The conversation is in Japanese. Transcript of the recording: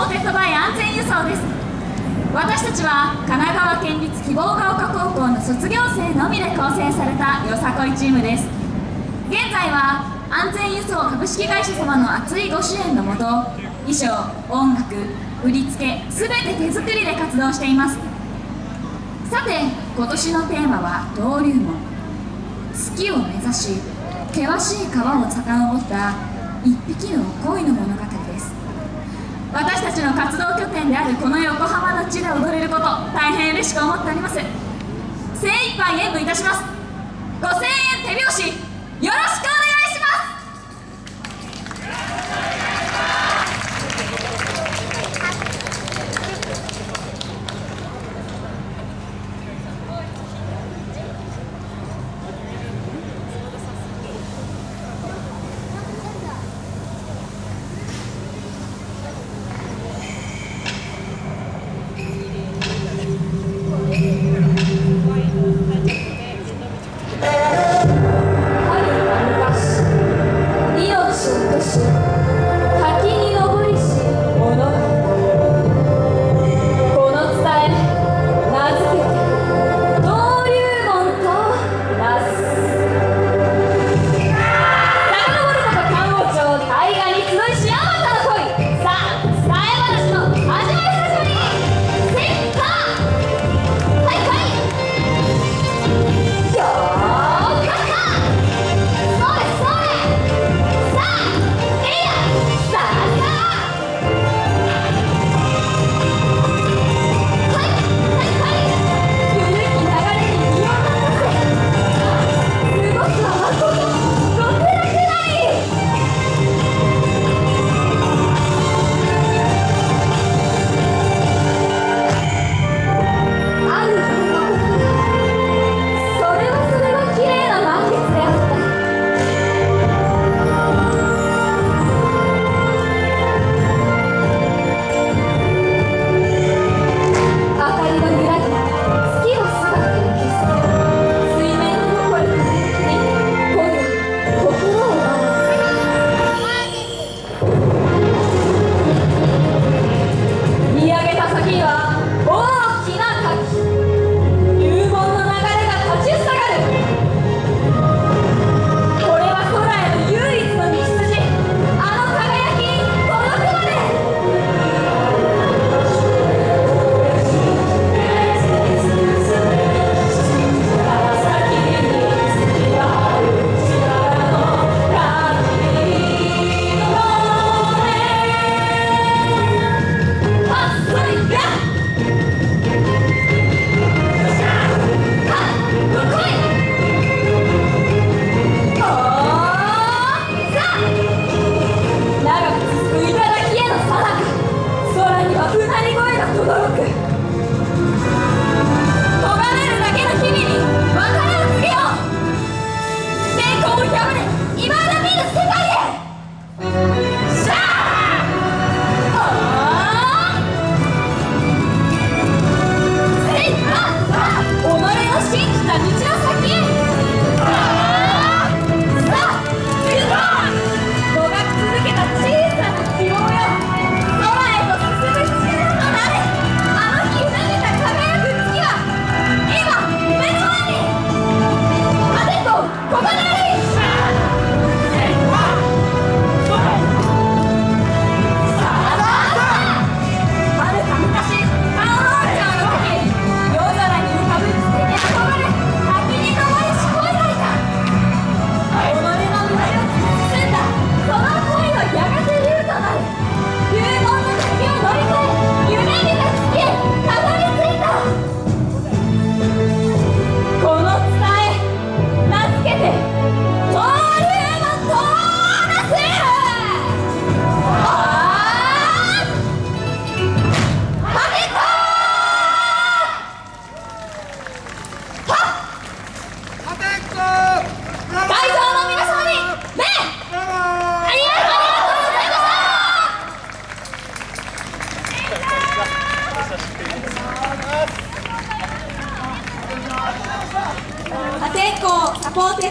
ported by 安全輸送です。私たちは神奈川県立希望が丘高校の卒業生のみで構成されたよさこいチームです。現在は安全輸送株式会社様の熱いご支援のもと衣装音楽振り付け全て手作りで活動しています。さて今年のテーマは登竜門。月を目指し険しい川を遡った一匹の恋の物語です。私たちの活動拠点であるこの横浜の地で踊れること大変嬉しく思っております。精一杯演舞いたします。5000手拍子。よろしく成功サポーテ